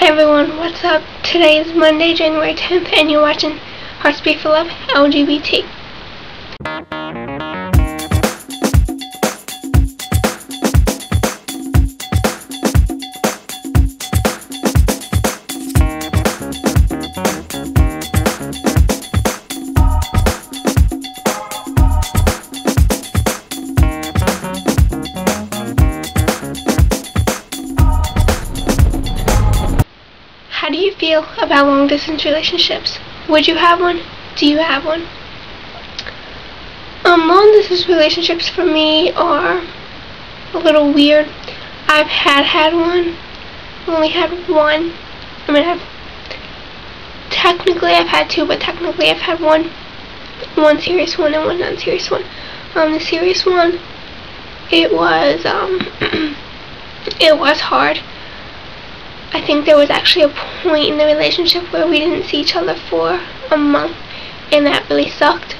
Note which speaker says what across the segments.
Speaker 1: Hi everyone, what's up? Today is Monday, January 10th, and you're watching Hearts Beat for Love LGBT. About long distance relationships? Would you have one? Do you have one? Um, long distance relationships for me are a little weird. I've had had one. Only had one. I mean, I've technically I've had two, but technically I've had one. One serious one and one non-serious one. Um, the serious one, it was um, it was hard I think there was actually a point in the relationship where we didn't see each other for a month, and that really sucked.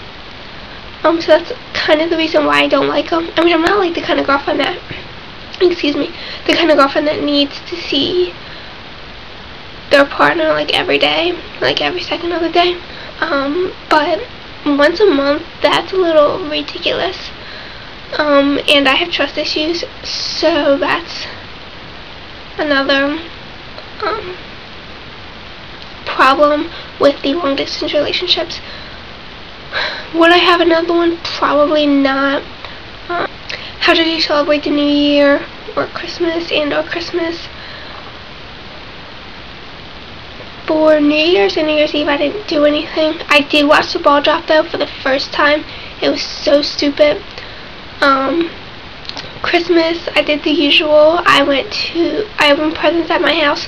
Speaker 1: Um, so that's kind of the reason why I don't like them. I mean, I'm not like the kind of girlfriend that, excuse me, the kind of girlfriend that needs to see their partner like every day, like every second of the day. Um, but once a month, that's a little ridiculous. Um, and I have trust issues, so that's another um, problem with the long distance relationships. Would I have another one? Probably not. Um, how did you celebrate the New Year or Christmas and or Christmas? For New Year's and New Year's Eve I didn't do anything. I did watch the ball drop though for the first time. It was so stupid. Um, Christmas, I did the usual. I went to, I opened presents at my house,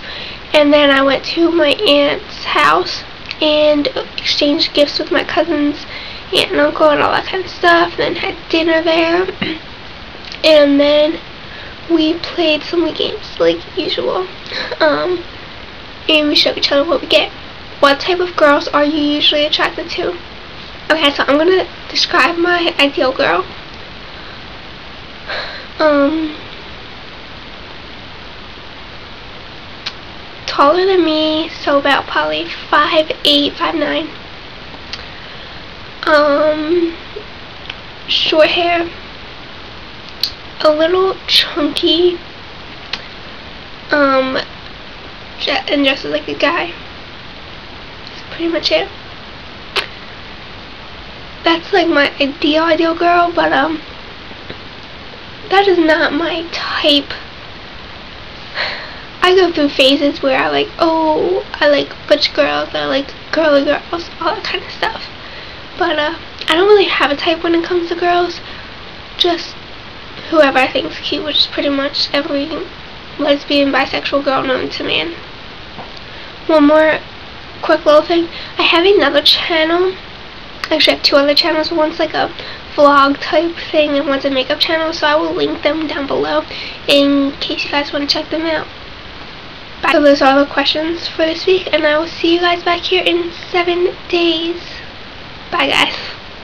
Speaker 1: and then I went to my aunt's house and exchanged gifts with my cousins, aunt and uncle, and all that kind of stuff. And then had dinner there, and then we played some games like usual. Um, and we showed each other what we get. What type of girls are you usually attracted to? Okay, so I'm gonna describe my ideal girl. Um, taller than me, so about probably five eight, five nine. Um, short hair, a little chunky, um, and dresses like a guy. That's pretty much it. That's like my ideal ideal girl, but um, that is not my type. I go through phases where I like, oh, I like butch girls, I like girly girls, all that kind of stuff. But uh, I don't really have a type when it comes to girls. Just whoever I think is cute, which is pretty much every lesbian, bisexual girl known to man. One more quick little thing. I have another channel. Actually, I have two other channels. One's like a vlog type thing and one's a makeup channel so I will link them down below in case you guys want to check them out. Bye. So those are all the questions for this week and I will see you guys back here in seven days. Bye guys.